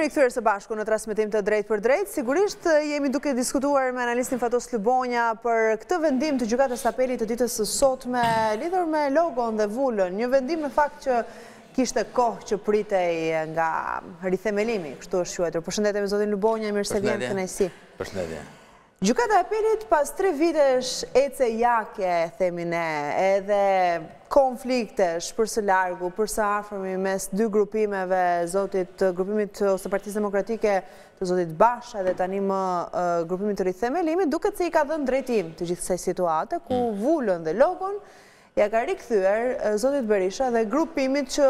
Kemi rikthyer së bashku në transmetim të drejtpërdrejtë. Sigurisht eh, jemi duke diskutuar me analistin Fatos Lubonja për këtë vendim të Gjykatës së Apelit të ditës së sotme lidhur me logon dhe vulën. Një vendim në fakt që kishte kohë që pritej nga rithemelimi, kështu është quajtur. Përshëndetje me Zotin Lubonja, mirë se vjen të nëjsi. Përshëndetje. Gjykata e Apelit pas tre vitesh ecejake themi ne edhe konfliktesh për së largu për së afërmi mes dy grupimeve zotit grupimit ose Partisë Demokratike të zotit Basha dhe tani më grupimit të Rithemelimit duket se i ka dhënë drejtim të gjithë kësaj situate ku vulën dhe logon Ia ka rikthyer zotit Berisha dhe grupimit që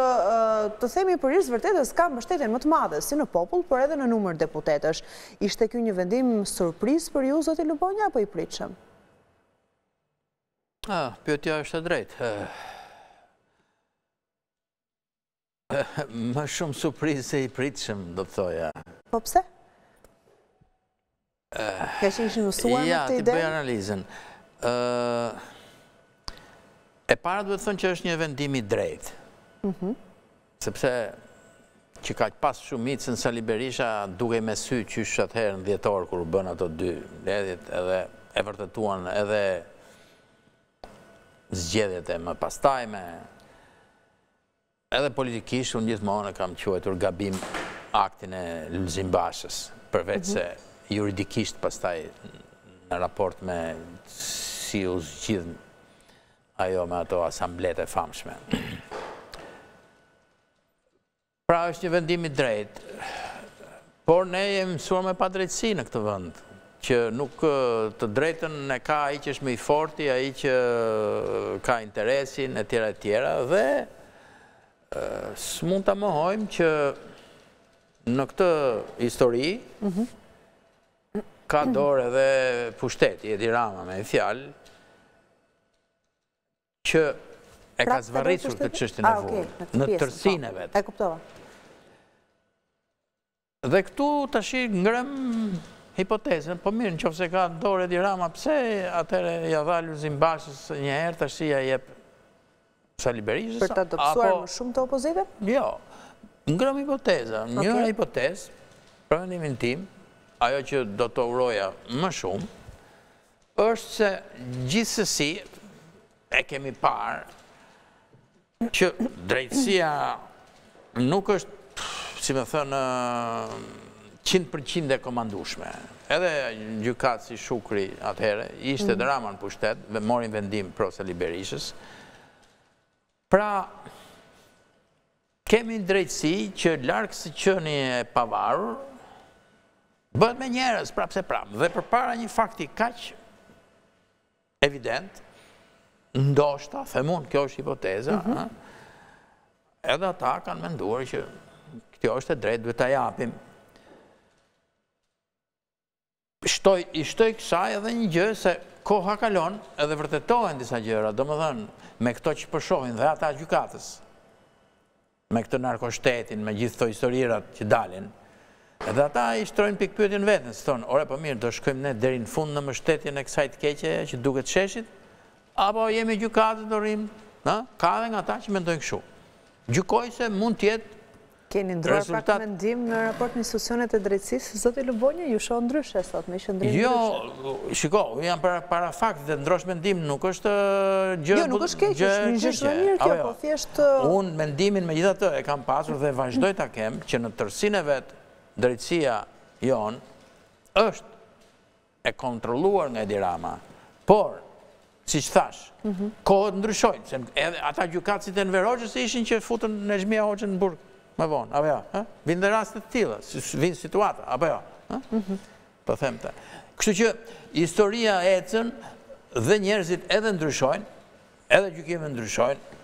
të themi për hir të vërtetës ka mbështetjen më të madhe si në popull por edhe në numër deputetësh. Ishte ky një vendim surprizë për ju zoti Lubonja apo i pritshëm? Pyetja është e drejtë. Më shumë surprizë se i pritshëm, do të thoja. Po pse? Kaq ishim mësuar në këtë ide? Ja, ta bëj analizën. E para duhet thënë që është një vendim i drejtë. Mhm. Sepse që ka pas shumicën Sali Berisha dukej me sy qysh atëherë në dhjetor kur u bënë ato dy mbledhjet edhe e vërtetuan edhe zgjedhjet e mëpastajme. Edhe politikisht unë gjithmonë e kam quajtur gabim aktin e Lulzim Bashës, përveç se juridikisht pastaj në raport me si u zgjidh ajo me ato asamblet e famshme. Pra është një vendim i drejtë, Por ne jemi mësuar me padrejtësi në këtë vend, që nuk të drejtën e ka ai që është më i forti, ai që ka interesin etj etj dhe s'mund ta mohojmë që në këtë histori ka dorë edhe pushteti, Edi Rama me një fjalë, që e ka zvarritur këtë çështjen e vulës, në interesin e, po, vet. E kuptova. Dhe këtu tashi ngrem hipotezën, po mirë, në qoftë se ka dorë Edi Rama, pse atëherë ia dha Lulzim Bashës një herë, tashi ia jep Sali Berishës. Për ta dobësuar më shumë opozitën? Jo, ngrem hipoteza, njëra hipotezë, për mendimin tim, ajo që do të uroja më shumë, është se gjithsesi e kemi parë që drejtësia nuk është, si me thënë, 100% e komandushme. Edhe gjykatë si shukri atëhere, ishte të mhm. Rama në pushtet dhe morin vendim pro Sali Berishës, Pra, kemi drejtësi që larg së qeni e pavarur, bëhet me njerëz prapë se prapë, dhe përpara një fakti kaq evident, ndoshta, themun, kjo është hipoteza, mhm. edhe ata kanë menduar që kjo është e drejtë, duhet ta japim, Shtoji, shtoji kësaj edhe një gjë se koha kalon edhe vërtetohen disa gjëra, domethënë me këto që po shohin dhe ata gjykatës, me këtë narkoshtetin, me gjithë këto historirat që dalin, edhe ata i shtrojnë pikëpyetjen vetes, se thonë, ore po mirë, do shkojmë ne deri në fund në mbështetjen e kësaj të keqe që duket sheshit, apo jemi gjykatë do rrimë, ë? Ka edhe nga ata që mendojnë kështu. Gjykoj se mund të jetë Keni ndruar pak mendim në raport me institucionet e drejtësisë, zoti Lubonja, ju shoh ndryshe, sot me ishë ndryshe. Jo, shiko, unë jam para fakt dhe ndrosh mendim, nuk është gjë... Jo, nuk është keq, është një gjë shumë e mirë kjo, po thjesht... Unë mendimin megjithatë e kam pasur dhe vazhdoj ta kem, që në tërësinë e vet, drejtësia jonë, është e kontrolluar nga Edi Rama, por, siç thashë, kohët ndryshojnë, se edhe ata gjykatësit e Enver Hoxhës ishin që futën Nexhmije Hoxhën në burg më vonë, apo jo, ë? Vijnë dhe raste të tilla, vijnë situata, apo jo, ë? Po themi të. Kështu që historia ecën dhe njerëzit edhe ndryshojnë, edhe gjykimet ndryshojnë,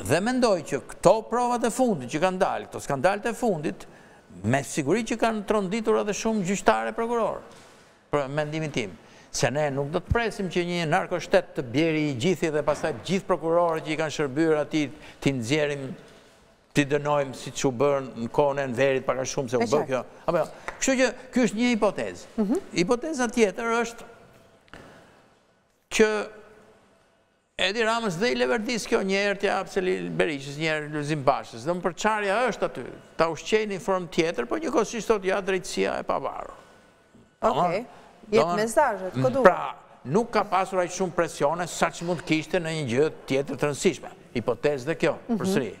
Dhe mendoj që këto provat e fundit që kanë dalë, këto skandalet e fundit, me siguri që kanë tronditur edhe shumë gjyqtarë e prokurorë, për mendimin tim. Se ne nuk do të presim që një narkoshtet të bjeri i gjithi dhe pastaj të gjithë prokurorët që i kanë shërbyer atij t'i nxjerrim t'i dënojmë siç u bë në kohën e Enverit pak a shumë se u bë kjo. Jo? Kështu që kjo është një hipotezë. Mhm. Hipoteza tjetër është që Edi Ramës dhe i leverdis kjo një herë t'ia japë Sali Berishës, një herë Lulzim Bashës. Dhe më përçarja është aty, ta ushqejë në një formë tjetër, po njëkohësisht thotë ja drejtësia e pavarur. Okej, jep mesazhet, këdu. Pra, nuk ka pasur aq shumë presione saç mund të kishte në një gjë tjetër të rëndësishme. Hipotezë dhe kjo, përsëri.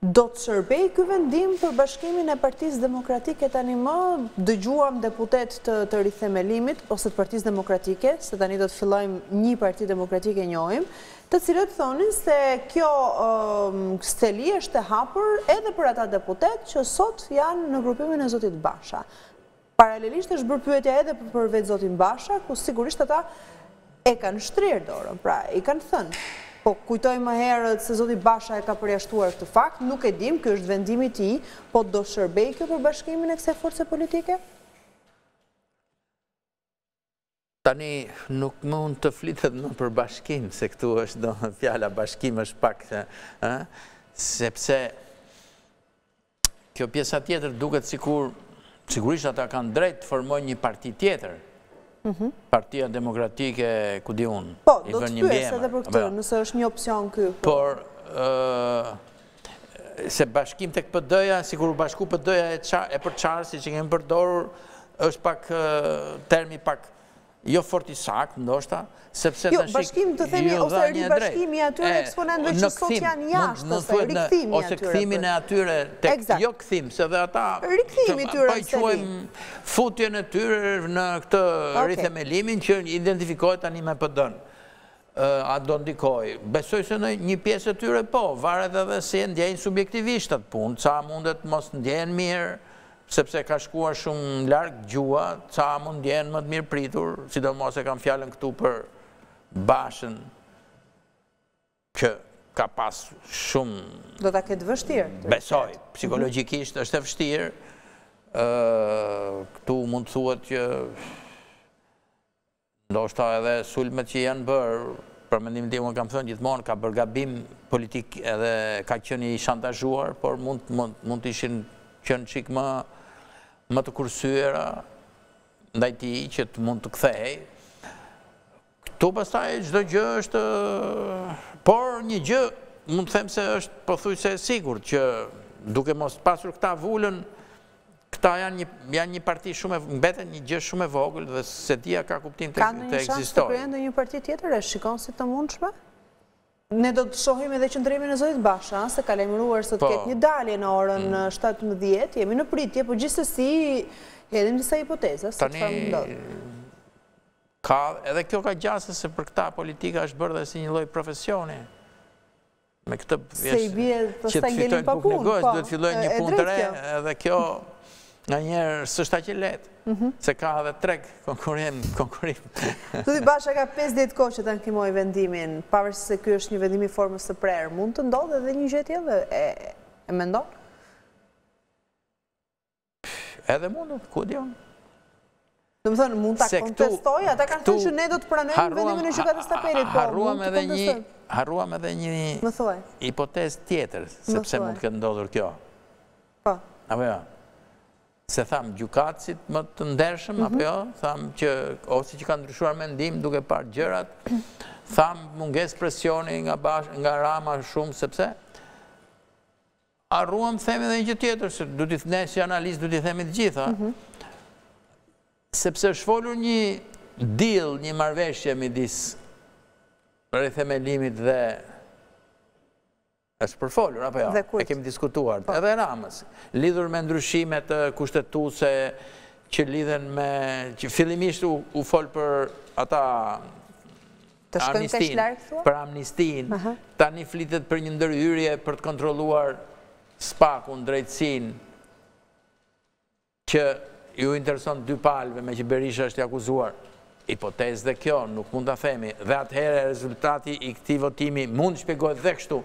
Do të shërbejë ky vendim për bashkimin e Partisë Demokratike tanimë dëgjuam deputetë të Rithemelimit ose të Partisë Demokratike, se tani do të fillojmë një Parti Demokratike njohim, të cilët thonin se kjo seli është e hapur edhe për ata deputetë që sot janë në grupimin e zotit Basha. Paralelisht është bërë pyetja edhe për vetë zotin Basha, ku sigurisht ata e kanë shtrirë dorën, pra i kanë thënë. Po kujtoj më herët se zoti Basha e ka përjashtuar këtë fakt, nuk e dimë, ky është vendimi i tij, po do shërbejë kjo për bashkimin e kësaj force politike? Tani nuk mund të flitet më për bashkim, se këtu është do fjala bashkim është pak, ë, sepse kjo pjesa tjetër duket sikur sigurisht ata kanë të drejtë të formojnë një parti tjetër. Mhm. Partia demokratike, ku di unë. Po, do të pyes edhe për këtë, nëse është një opsion ky. Por ë Se bashkim tek PD-ja, sikur u bashku PD-ja e përçarë, siç e kemi përdorur, është pak termi pak jo fort i saktë, ndoshta, sepse jo, të shikë... Jo, bashkim të themi, jo, ose ribashkimi i atyre e, eksponentve që sot janë jashtë, ose rikthimi i atyre. Ose kthimin e atyre, tek, jo kthim, se dhe ata... Rikthimi i tyre, ta quajmë futjen e tyre në këtë rithemelimin që identifikohet tani me PD-në. A do ndikojë? Besoj se në një pjesë të tyre po, varet edhe si e ndjejnë subjektivisht atë punë, ca mundet të mos ndjehen mirë sepse ka shkuar shumë larg gjuha, ca mund të ndjehen më të mirëpritur, sidomos e kam fjalën këtu për Bashën që ka pas shumë... Do ta ketë të vështirë. Besoj, psikologjikisht është e vështirë, këtu mund të thuhet që Ndoshta edhe sulmet që janë bërë, për mendimin tim unë e kam thënë gjithmonë ka bërë gabim politik edhe ka qenë i shantazhuar, por mund mund të ishin qenë çik më më të kursyera ndaj tij që të mund të kthehej. Këtu pastaj çdo gjë është por një gjë mund të them se është pothuajse e sigurt që duke mos pasur këta vulën Këta janë një janë një parti shumë e mbeten një gjë shumë e vogël dhe s'e di a ka kuptim të ekzistojë. Ka ndonjë shans të krijojë ndonjë parti tjetër e shikon si të mundshme? Ne do të shohim edhe qëndrimin e zotit Basha, se ka lajmëruar se do të, po, ketë një dalje në orën 17, mm. jemi në pritje, po gjithsesi hedhim disa hipoteza se çfarë mund ndodhë. Tani, edhe kjo ka gjase se për këta politika është bërë dhe si një lloj profesioni. Me këtë që të fitojnë bukën e gojës, po, duhet të fillojnë një punë të re, edhe kjo nga një anë s'është aq e lehtë, mhm. se ka edhe treg, konkurrim. Zoti Basha ka 5 ditë kohë që ta ankimojë vendimin, pavarësisht se ky është një vendim i formës së prerë, mund të ndodhë dhe një gjë tjetër, e mendon? Pff, edhe mundet, ku e di unë? Domethënë, mund të kontestoj, ata kanë thënë që ne do të pranojmë vendimin e gjykatës të apelit, po mund të kontestoj. Harruam edhe një hipotezë tjetër, sepse mund të ketë ndodhur kjo. Po. Apo jo? Se thamë gjykatësit më të ndershëm, apo mhm. jo? Thamë që, ose që kanë ndryshuar mendim duke parë gjërat, thamë mungesë presioni nga Rama shumë, sepse Harruam të themi edhe një gjë tjetër, se duhet t'i ne si analistë duhet t'i themi të gjitha, mhm. sepse është folur një deal, një marrëveshje midis Rithemelimit dhe është përfolur, apo jo, e kemi diskutuar, po. edhe Ramës, lidhur me ndryshimet kushtetuese, që lidhen me, që fillimisht u fol për ata Të shkojmë kaq larg thua? Për amnistinë, tani flitet për një ndërhyrje për të kontrolluar SPAK-un, drejtësinë, që u intereson dy palëve, meqë Berisha është i akuzuar. Hipotezë dhe kjo, nuk mund ta themi, dhe atëherë rezultati i këtij votimi mund të shpjegohet dhe kështu.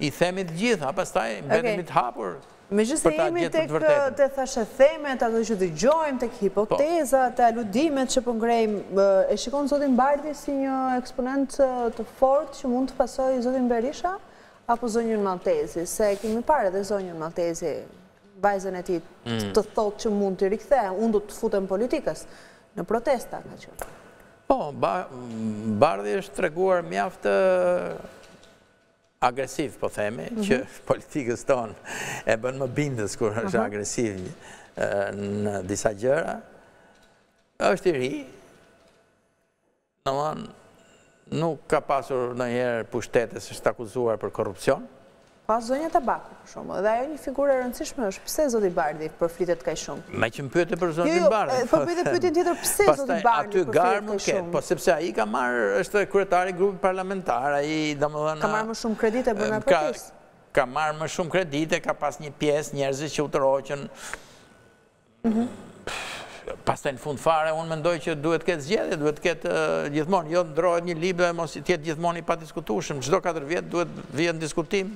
I themi të gjitha, pastaj mbetemi të hapur. Megjithëse jemi tek te thashethemet, ato që dëgjojmë, tek hipotezat e aludimet që po ngrejmë, e shikon zotin Bardhi si një eksponent të fortë që mund të pasojë zotin Berisha apo zonjën Malltezi, se e kemi parë edhe zonjën Malltezi, vajzën e tij të thotë që mund t'i rikthehem, unë do t'i futem politikës, në protesta ka qenë. Po, Bardhi është treguar mjaft agresiv po themi, që politikës tonë e bën më bindës kur është agresiv në disa gjëra, është i ri, domethënë, nuk ka pasur ndonjëherë pushtet e s'është akuzuar për korrupcion. Po zonja Tabaku. Shumë. Dhe ajo një figurë e rëndësishme është. Pse zoti Bardhi përflitet kaq shumë? Meqë më pyete për zotin Bardhin. Jo, jo, po bëj dhe pyetjen tjetër, pse zoti Bardhi përflitet kaq shumë? Pastaj aty garë nuk ke, po sepse ai ka marrë, është kryetar i grupit parlamentar, ai domethënë Ka marrë më shumë kredite brenda partisë. Ka marrë më shumë kredite, ka pas një pjesë njerëzit që u tërhoqën. Pastaj në fund fare, unë mendoj që duhet të ketë zgjedhje, duhet të ketë gjithmonë, jo ndërrohet një lider e mos të jetë gjithmonë i padiskutueshëm, çdo 4 vjet duhet të vihet në diskutim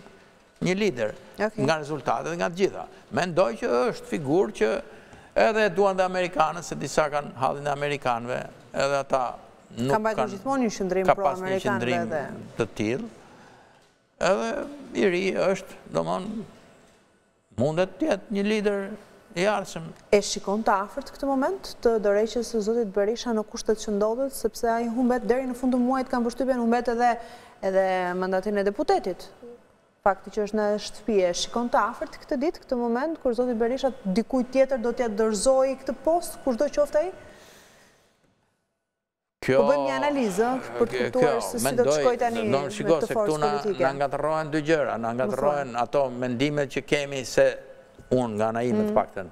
një lider, nga rezultate dhe nga të gjitha. Mendoj që është figurë që edhe e duan dhe amerikanët, se disa kanë hallin e amerikanëve, edhe ata nuk kanë... Ka pas një gjithmonë një qëndrim pro amerikanëve edhe. Ka pas një qëndrim të tillë, edhe i ri është, do Mund të jetë një lider i ardhshëm. E shikon të afërt këtë moment të dorëheqjes së zotit Berisha në kushtet që ndodhet, sepse ai humbet deri në fund të muajit kam përshtypjen humbet edhe edhe mandatin e deputetit. Fakti që është në shtëpi e shikon të afërt këtë ditë, këtë moment kur zoti Berisha dikujt tjetër do t'ia dorëzojë këtë post, kushdo qoftë ai? Kjo, Po bëjmë një analizë, ë, për të kjo, kuptuar se si do të mendoj, shkojë tani do me shiko këtë se këtu forcë na, na politike. ngatërrohen dy gjëra, na Më thuaj. ngatërrohen ato mendimet që kemi se, unë nga ana ime të paktën,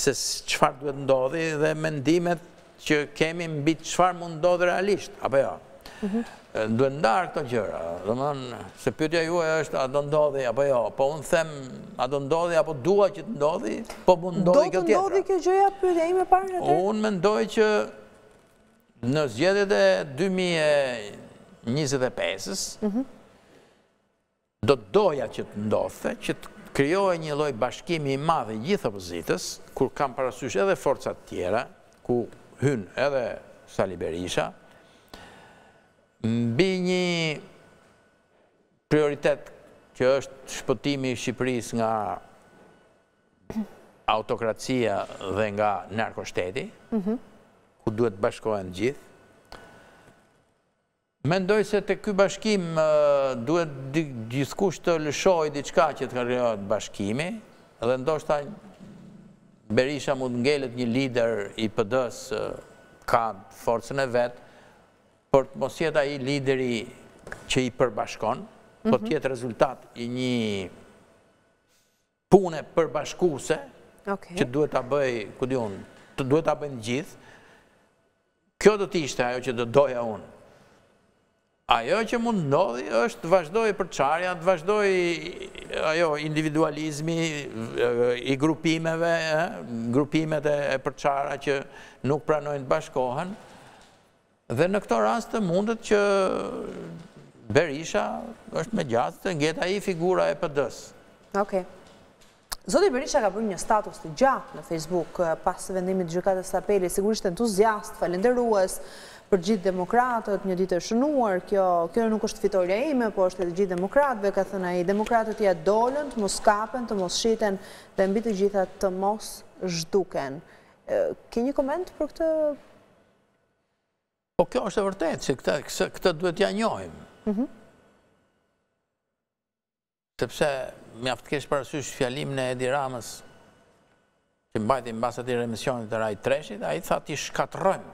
se s- çfarë duhet të ndodhi dhe mendimet që kemi mbi çfarë mund të ndodhë realisht, apo jo? E, Duhet ndarë këto gjëra, domethënë, se pyetja juaj është a do ndodhi apo jo, po unë them a do ndodhi apo dua që të ndodhi, po mund të ndodhi kjo tjetra. Do të ndodhi kjo gjëja, pyetja ime e parë atëherë? Unë mendoj që Në zgjedhjet e 2025-ës, do të doja që të ndodhte, që të krijohej një lloj bashkimi i madh i gjithë opozitës, kur kam parasysh edhe forca të tjera, ku hyn edhe Sali Berisha, mbi një prioritet që është shpëtimi i Shqipërisë nga autokracia dhe nga narkoshteti, mhm. ku duhet të bashkohen gjithë. Mendoj se te ky bashkim duhet gjithkush të lëshojë diçka që të krijohet bashkimi, dhe ndoshta Berisha mund të ngelet një lider i PD-së, ka forcën e vet, por të mos jetë ai lideri që i përbashkon, po mhm. të jetë rezultat i një pune përbashkuse, që duhet ta bëjë, ku di unë, duhet ta bëjnë të gjithë, kjo do të ishte ajo që do doja unë. Ajo që mund të ndodhi është të vazhdojë përçarja, të vazhdojë ajo individualizmi i grupimeve, grupimet e përçara që nuk pranojnë të bashkohen, Dhe në këtë rast mundet që Berisha është me gjasë të ngelet ai figura e PD-së. Oke. Zoti Berisha ka bërë një status të gjatë në Facebook pas vendimit të Gjykatës së Apelit, sigurisht entuziast, falënderues për të gjithë demokratët, një ditë e shënuar, kjo nuk është fitorja ime, po është e të gjithë demokratëve, ka thënë ai, demokratët ia dolën të mos kapen, të mos shiten dhe mbi të gjitha të mos zhduken. Ke një koment për këtë Po kjo është e vërtetë, se këtë duhet t'ia njohim. Mhm. Sepse, mjaft të kesh parasysh fjalimin e Edi Ramës, që mbajti mbas atij emisionit të Rai Treshit, ai tha t'i shkatërrojmë,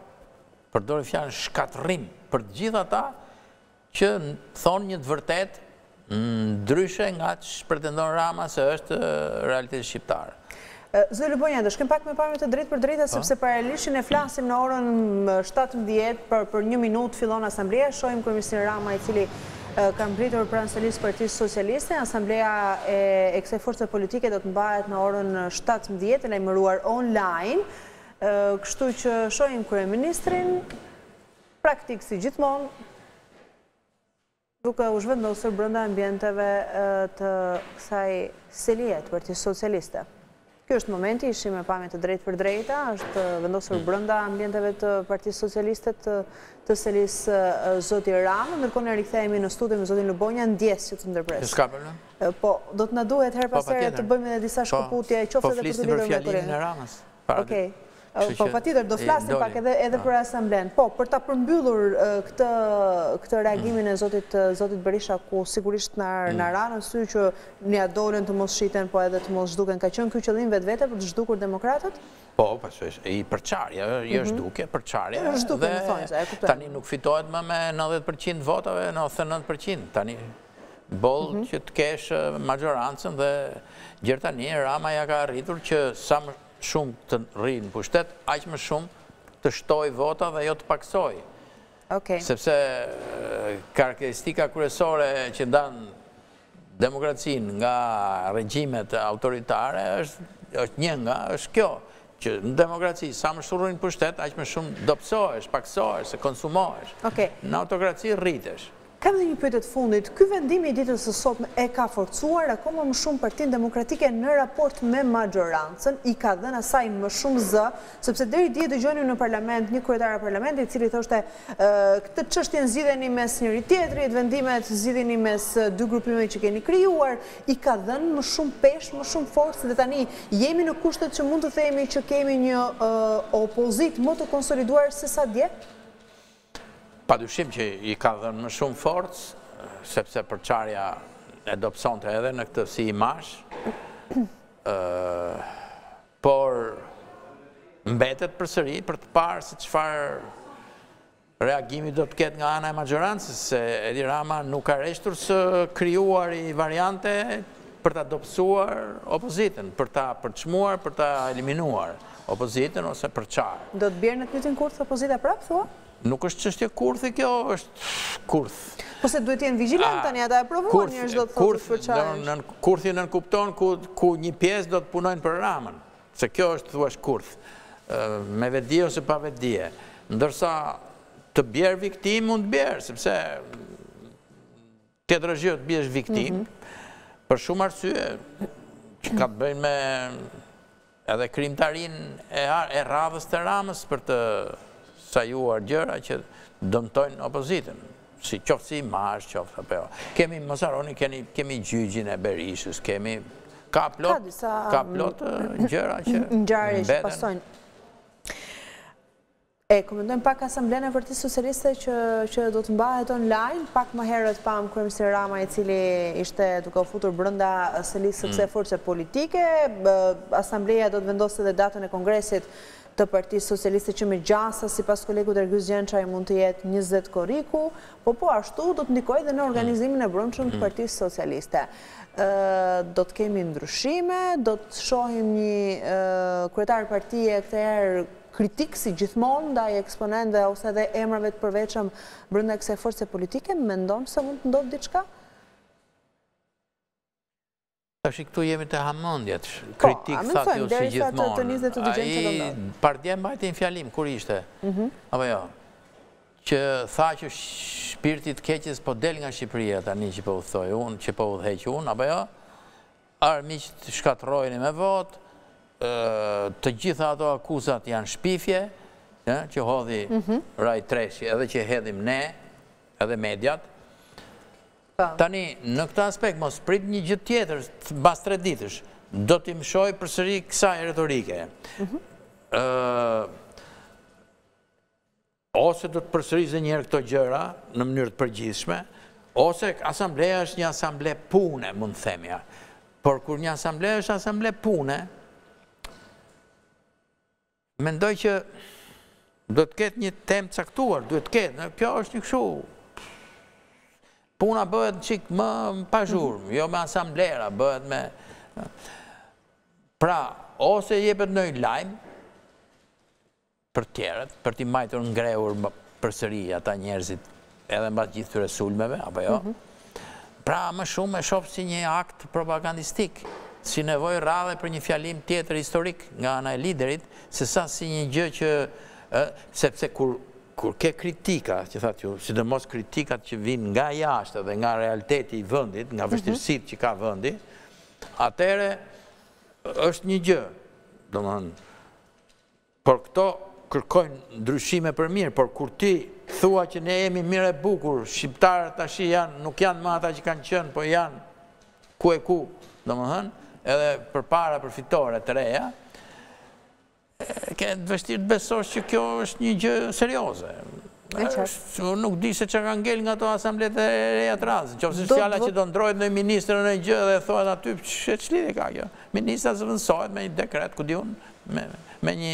përdori fjalën shkatërrim, për të gjithë ata, Që thonë një të vërtetë, ndryshe nga ç'pretendon Rama se është realiteti shqiptar. Zoti Lubonja, do shkojmë pak me pamje të drejtpërdrejta sepse paralelisht që ne flasim në orën shtatëmbëdhjetë, pra për një minutë fillon asambleja, shohim kryeministrin Rama i cili ka mbërritur pranë selisë së Partisë Socialiste, asambleja e kësaj force politike do të mbahet në orën shtatëmbëdhjetë, e lajmëruar online. Kështu që shohim kryeministrin. praktikisht si gjithmonë duke u zhvendosur brenda ambienteve të kësaj selie të Partisë Socialiste. Ky është momenti, ishim me pamje të drejtpërdrejta, është zhvendosur mm. brenda ambienteve të Partisë Socialiste të, të selisë zoti Rama, ndërkohë ne rikthehemi në studio me zotin Lubonja, ndjesë që të ndërpres. S'ka problem. Po, do të na duhet herë po, pas here të bëjmë edhe disa po, shkëputje, qofte po dhe për të lidur me kërën. Po, flisni për fjalën e Ramës? Okej. Po patjetër, do të flasim pak edhe për asamblenë. Po, për ta përmbyllur këtë reagimin e zotit Berisha, ku sigurisht na ra në sy që ne ia dolëm të mos shitemi, po edhe të mos zhdukemi, ka qenë ky qëllim në vetvete për të zhdukur demokratët? Po, po, i përçarja, i është duke, përçarja, dhe tani nuk fitohet më me 90% të votave, 99%, tani boll që të kesh maxhorancën dhe gjer tani Rama ia ka arritur që sa më shumë të rrijë në pushtet, aq më shumë të shtojë vota dhe jo të pakësojë. Sepse karakteristika kryesore që ndan demokracinë nga regjimet autoritare është një nga, është kjo, Që në demokraci, sa më shumë rri në pushtet, aq më shumë dobësohesh, pakësohesh, se konsumohesh. Në autokraci rritesh. Kam dhe një pyetje të fundit, ky vendimi i ditës së sotme e ka forcuar akoma më shumë Partinë Demokratike në raport me maxhorancën, i ka dhënë asaj më shumë zë, sepse deri dje dëgjonim në parlament një kryetare parlamenti i cili thoshte këtë çështje zgjidheni mes njëri-tjetrit, vendimet zgjidhini mes dy grupimeve që keni krijuar, i ka dhënë më shumë peshë, më shumë forcë dhe tani jemi në kushtet që mund të themi që kemi një opozitë më të konsoliduar se sa dje? Padyshim që i ka dhënë më shumë forcë, sepse përçarja e dobësonte edhe në këtë si imazh. Por mbetet përsëri për të parë se çfarë Reagimi do të ketë nga ana e maxhorancës, se Edi Rama nuk ka reshtur së krijuari variante për ta dobësuar opozitën, për ta përçmuar, për ta eliminuar opozitën ose përçarë. Do të bjerë në të njëjtin kurth opozita prapë, thua? Nuk është çështje kurthi kjo, është kurth. Po se duhet të jenë vigjilentë tani ata e provuan njëherë ç'do të thotë përçarje. Kurthi nënkupton ku një pjesë do të punojnë për Ramën. Se kjo është thuash kurth, me vetëdije ose pa vetëdije. Ndërsa të bjerë viktimë, mund të bjerë, sepse tjetër është gjë të bjesh viktimë, për shumë arsye, që ka të bëjnë me edhe krijimtarinë e radhës të Ramës për të sajuar gjëra që dëmtojnë opozitën. Si qoftë si imazh, qoftë apo jo. Kemi mos harroni keni kemi gjyqin e Berishës, kemi ka plot ka plot gjëra që ngjarje që pasojnë. E komentojmë pak asamblenë e Partisë Socialiste që do të mbahet online, pak më herët pamë kryeministrin Rama i cili ishte duke u futur brenda selisë së kësaj mm. force politike. Asambleja do të vendosë edhe datën e kongresit të Partisë Socialiste që me gjasa sipas kolegut Ergys Gjençaj mund të jetë njëzet korriku, po po ashtu do të ndikojë dhe në organizimin e brendshëm të Partisë Socialiste. Do të kemi ndryshime, do të shohim një kryetar partie këtë herë kritik si gjithmonë ndaj eksponentëve ose edhe emrave të përveçëm brenda kësaj force politike, mendon se mund të ndodhë diçka? Tashi këtu jemi te hamendjet, kritik thatë si gjithmonë. Po, ai pardje mbajti një fjalim, kur ishte? Mhm. Apo jo? Që tha që shpirti i së keqes po del nga Shqipëria, tani që po udhëheq unë, që po udhëheq unë, apo jo? Armiqët shkatërrohen me votë, të gjitha ato akuzat janë shpifje, që hodhi mhm. Rai Treshi, edhe që hedhim ne, edhe mediat, Tani, në këtë aspekt mos prit një gjë tjetër mbas tre ditësh, do t'i mshojë përsëri kësaj retorike. Ose do të përsërisë edhe një herë këto gjëra në mënyrë të përgjithshme, ose asambleja është një asamble pune, mund të themi. Por kur një asamble është asamble pune, Mendoj që duhet të ketë një temë caktuar, duhet të ketë. Kjo është një kështu. Puna bëhet një çik më pa zhurmë, jo me asamblera, bëhet me Pra, ose jepet ndonjë lajm për tjerët, për t'i mbajtur ngrehur përsëri ata njerëzit edhe mbas gjithë këtyre sulmeve, apo jo, mhm. pra më shumë e shof si një akt propagandistik, si nevojë radhe për një fjalim tjetër historik nga ana e liderit, sesa si një gjë që, sepse kur kur ke kritika, që thatë ju, sidomos kritikat që vijnë nga jashtë dhe nga realiteti i vendit, nga mhm. vështirësitë që ka vendi, atëherë është një gjë, do më Por këto kërkojnë ndryshime për mirë, por kur ti thua që ne jemi mirë e bukur, shqiptarët tashi janë, nuk janë më ata që kanë qenë, po janë ku e ku, domethënë, edhe përpara, për fitore të reja, ke të vështirë të besosh që kjo është një gjë serioze. Nuk di se ça ka ngelë nga ato asambletë e reja të PS-së. Qoftë se fjala që do ndrrohet ndonjë ministër ndonjë gjë dhe thuhet aty, e ç'lidhje ka kjo? Ministri zëvendësohet me një dekret, ku di unë, me një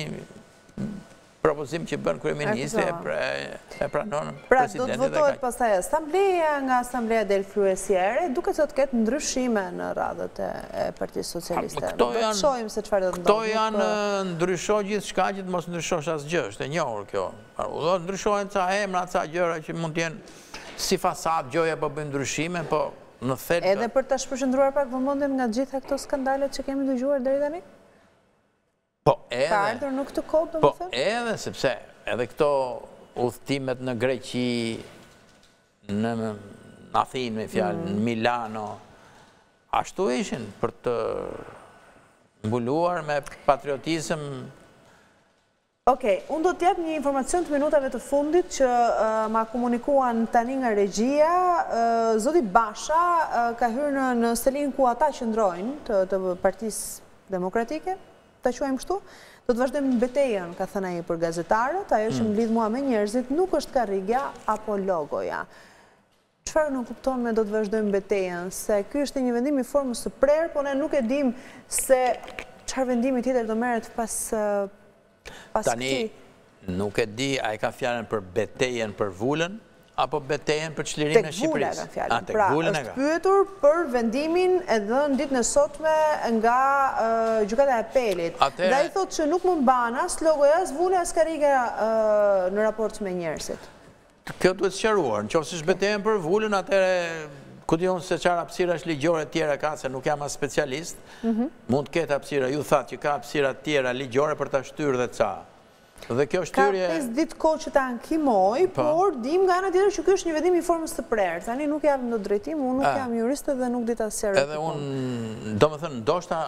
propozim që bën kryeministri e pranon presidenti. Pra, do të votohet pastaj asambleja nga asambleja del kryesia e re, duket që do të ketë ndryshime në radhët e partisë socialiste. Do të shohim se çfarë do të ndodhë. Këto janë ndrysho gjithçka që të mos ndryshosh asgjë, është e njohur kjo. Do ndryshohen ca emra, ca gjëra që mund të jenë si fasadë gjoja po bëjmë ndryshime, po në thelb... Edhe për të shpërqendruar pak vëmendjen nga të gjitha këto skandalet që kemi dëgjuar deri tani? Po edhe... Ka ardhur në këtë kohë, domethënë? Po edhe, sepse edhe këto udhëtimet në Greqi, në Athinë, me fjalë, në mm. Milano, ashtu ishin për të mbuluar me patriotizëm Ok, unë do të jap një informacion të minutave të fundit që ma komunikuan tani nga regjia, zoti Basha ka hyrë në selinë ku ata qëndrojnë të Partisë Demokratike, ta quajmë kështu, do të vazhdojmë betejën, ka thënë ai për gazetarët, ajo që më lidh mua me njerëzit nuk është karrigja apo logoja. Çfarë nuk kupton me do të vazhdojmë betejën, se ky është një vendim i formës së prerë, po ne nuk e dimë se çfarë vendimi tjetër do merret pas pas këtij. Tani nuk e di a e ka fjalën për betejën për Vulën apo betejën për çlirimin e Shqipërisë. Tek Vula e ka fjalën. Ah, tek, pra, Vula e ka. Pra, është pyetur për vendimin e dhënë ditën e sotme nga Gjykata e Apelit. Atëherë... Dhe ai thotë që nuk më mban as logoja as Vula as karrigia në raport me njerëzit. Kjo duhet sqaruar, në qoftë se është beteja për vulën, atëherë ku di unë se çfarë hapësirash ligjore të tjera ka, se nuk jam as specialist, mhm. mund të ketë hapësira, ju thatë që ka hapësira të tjera ligjore për ta shtyrë dhe ca. Dhe kjo shtyrje... Ka 5 ditë kohë që ta ankimojë, po. por dimë nga ana tjetër që ky është një vendim i formës së prerë. Tani nuk jam në drejtim, unë nuk jam juriste dhe nuk di ta sqaroj. Edhe unë, domethënë, ndoshta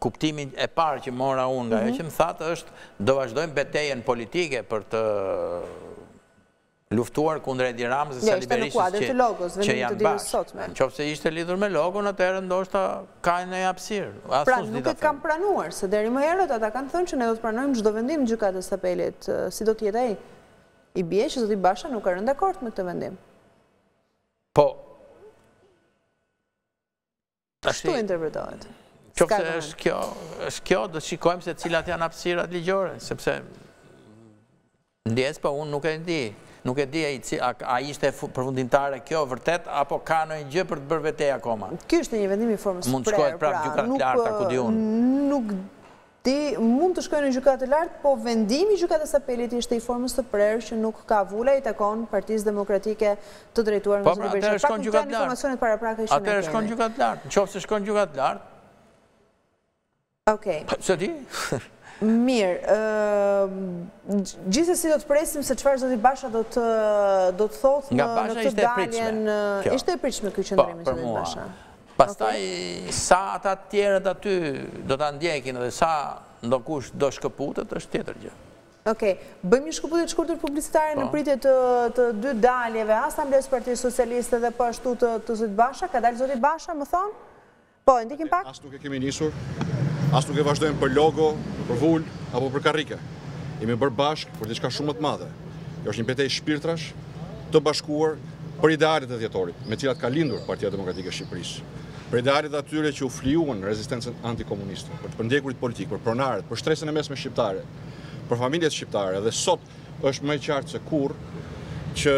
Kuptimi i parë që mora unë nga ajo që më thatë është do vazhdojmë betejën politike për të luftuar kundër Edi Ramës dhe Sali Berishës që janë bashkë. Në qoftë se ishte lidhur me logon, atëherë ndoshta ka ndonjë hapësirë. Pra nuk e ka pranuar, se deri më herët ata kanë thënë që ne do të pranojmë çdo vendim të gjykatës së apelit, sido të jetë ai, i bie që zoti Basha nuk ka rënë dakord me këtë vendim. Po, Kështu interpretohet. Qoftë se është kjo, është kjo, do të shikojmë se cilat janë hapësirat ligjore, sepse ndjesë, po unë nuk e di, nuk e di a ishte përfundimtare kjo vërtet, apo ka ndonjë gjë për të bërë përtej akoma. Kjo është një vendim i formës së prerë, pra nuk, nuk Ti mund të shkosh në Gjykatë të Lartë, po vendimi i Gjykatës së Apelit ishte i formës së prerë që tha që vula i takon Partisë Demokratike të drejtuar nga zoti Berisha. Paktën nga informacionet paraprake që ne kemi. Atëherë shkon në Gjykatë të Lartë. Nëse shkon në Gjykatë të Lartë. Okej. Po ç'di? Mirë, gjithsesi do të presim se çfarë zoti Basha do të do të thotë në këtë dalje. Ishte e pritshme ky qëndrim i zotit Basha. Pastaj sa ata të tjerët aty do ta ndjekin dhe sa ndokush do shkëputet është tjetër gjë. Okej. Bëjmë një shkëputje të shkurtër publicitare në pritje të të dy daljeve, Asamblesë së Partisë Socialiste dhe po ashtu të të Zotit Basha, ka dalë Zoti Basha, më thonë? Po, e ndjekim pak? As nuk e kemi nisur, as nuk e vazhdojmë për logo, për vulë apo për karrike. Jemi bërë bashkë për diçka shumë më të madhe. Është një betejë shpirtrash, të bashkuar për idealet e dhjetorit, me të cilat ka lindur Partia Demokratike e Shqipërisë, për idealet e atyre që u flijuan në rezistencën antikomuniste, për të përndjekurit politikë, për pronarët, për shtresën e mesme shqiptare, për familjet shqiptare dhe sot është më e qartë se kurrë që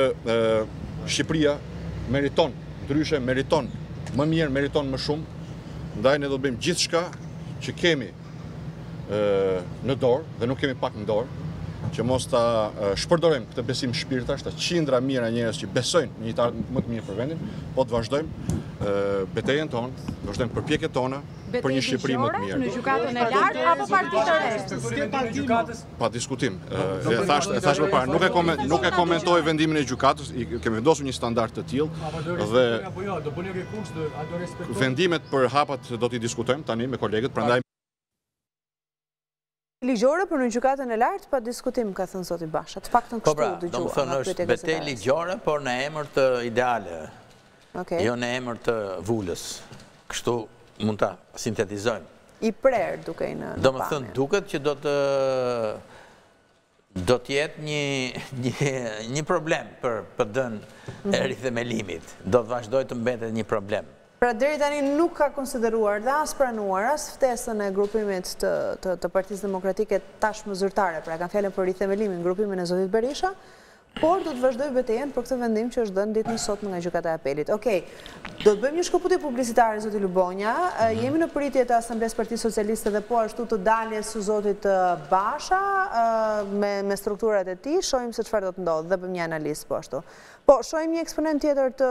Shqipëria meriton ndryshe, meriton më mirë, meriton më shumë, ndaj ne do të bëjmë gjithçka që kemi në dorë dhe nuk kemi pak në dorë, që mos ta shpërdorojmë këtë besim shpirtrash, të qindra mijëra njerëz që besojnë në një të ardhme më të mirë për vendin, po të vazhdojmë betejën tonë, të vazhdojmë përpjekjet tona për një Shqipëri më të mirë. Në gjykatën e lartë apo parti të re? Në gjykatë Pa diskutim. E thashë, e thashë më parë, nuk e koment, nuk e komentoj vendimin e gjykatës, i kemi vendosur një standard të tillë dhe apo jo, do bëni rekurs, do a do respektojmë vendimet për hapat do t'i diskutojmë tani me kolegët, prandaj ligjore për në gjykatën e lartë pa diskutim ka thënë zoti Basha. Të paktën po kështu pra, dëgjova. Po pra, do të thonë është betejë ligjore, por në emër të idealeve. jo në emër të vulës. Kështu mund ta sintetizojmë. I prerë dukej në pamje. Domethënë duket që do të do të jetë një një problem për PD-në e rithemelimit. Do të vazhdojë të mbetet një problem. Pra deri tani nuk ka konsideruar dhe as pranuar as ftesën e grupimit të Partisë Demokratike tashmë zyrtare, pra e kam fjalën për rithemelimin, grupimin e zotit Berisha, Por do të vazhdojë betejën për këtë vendim që është dhënë ditën e sotme nga Gjykata e Apelit. Okej. Do të bëjmë një shkëputje publicitare zoti Lubonja. Mhm. Jemi në pritje të Asamblesë së Partisë Socialiste dhe po ashtu të daljes së zotit Basha me me strukturat e tij, shohim se çfarë do të ndodhë dhe bëjmë një analizë po ashtu. Po, shohim një eksponent tjetër të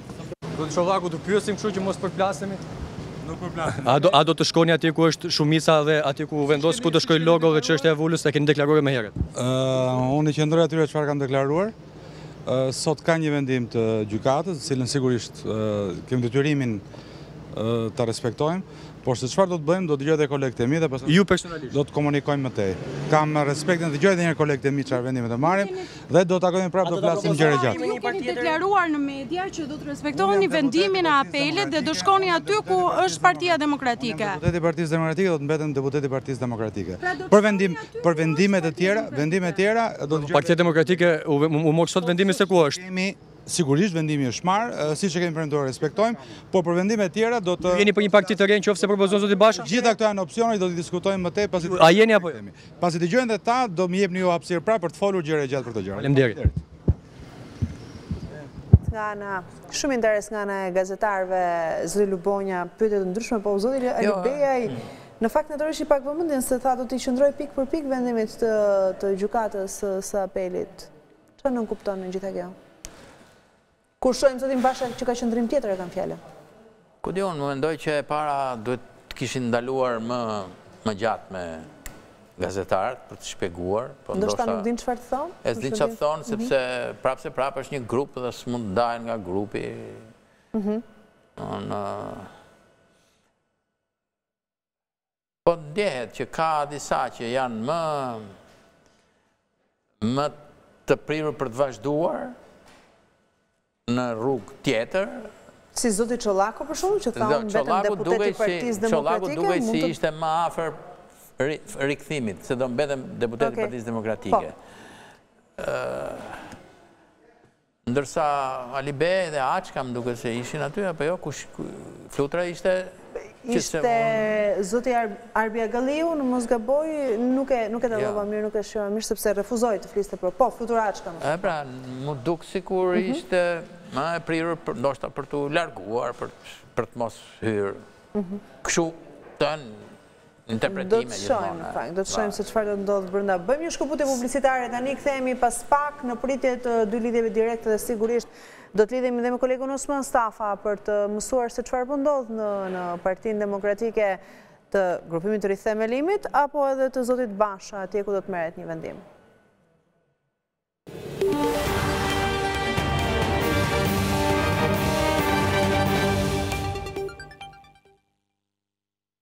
Zoti Çollaku të pyesim kështu që mos përplasemi. Nuk përplasemi. A do a do të shkoni atje ku është shumica dhe atje ku vendos ku do shkojë logo dhe çështja e vulës e keni deklaruar më herët? Ë unë i qëndroj atyre çfarë kam deklaruar. Sot ka një vendim të gjykatës, të cilën sigurisht kemi detyrimin ta respektojmë. Por se çfarë do të bëjmë, do dëgjoj edhe kolegët e mi dhe pastaj ju personalisht do të komunikojmë më tej. Kam respektin, dëgjoj edhe një herë kolegët e mi çfarë vendimi do marrim dhe do të takohemi prapë do flasim gjerë e gjatë. Ju keni deklaruar në media që do të respektoni vendimin e apelit dhe do shkoni aty ku është Partia Demokratike. Unë jam deputet i Partisë Demokratike, do të mbetem deputet i Partisë Demokratike. Pra për vendim, për vendime të tjera, vendime të tjera do të Partia Demokratike u mor sot vendimi se ku është. Sigurisht vendimi është marrë, siç e kemi premtuar respektojmë, por për vendime të tjera do të Jeni për një parti të re nëse propozon zoti Basha? Gjitha këto janë opsione, do t'i diskutojmë më tej pasi A jeni apo jo? Pasi të dëgjoj dhe ata, do më jepni ju hapësirë prapë për të folur gjerë e gjatë për këto gjëra. Faleminderit. Nga ana shumë interes nga ana e gazetarëve, zoti Lubonja pyetje të ndryshme, po zoti jo, Alibejaj Në fakt më tërhoqi pak vëmendjen se tha do t'i qëndroj pikë për pikë vendimit të gjykatës së apelit. Çfarë nënkupton e gjitha kjo? Kur shohim zotin Basha që ka qëndrim tjetër e kam fjalën. Ku di unë, më mendoj që e para duhet të kishin ndaluar më, më gjatë me gazetarët për të shpjeguar. Po ndoshta nuk dinë çfarë të thonë? E s'dinë ç'të thonë, mhm. sepse prapëseprapë është një grup dhe s'mund të dalin nga grupi. Mhm. Në... Po ndihet që ka disa që janë më më të prirur për të vazhduar në rrugë tjetër. Si zoti Çollaku për shembull që tha unë mbetem deputet i Partisë Demokratike. Çollaku dukej si ishte më afër rikthimit, se do mbetem deputet i Partisë Demokratike. Po. Ndërsa Alibe dhe Açka më duket se ishin aty apo jo kush Flutra ishte Ishte zoti Arbi Agalliu në mos gaboj nuk e nuk e dallova mirë nuk e shikova mirë sepse refuzoi të fliste për po Flutura Açka më thonë. Pra m'u duk sikur mhm. ishte më e prirur ndoshta për t'u larguar për për të mos hyrë. Mhm. Kështu tën Do të shohim në fakt, do të shohim se çfarë do të ndodhë brenda. Bëjmë një shkëputje publicitare, tani kthehemi pas pak në pritje të dy lidhjeve direkte dhe sigurisht do të lidhemi dhe me kolegun Osman Stafa për të mësuar se çfarë po ndodh në Partinë Demokratike të grupimit të rithemelimit, apo edhe të zotit Basha, atje ku do të merret një vendim.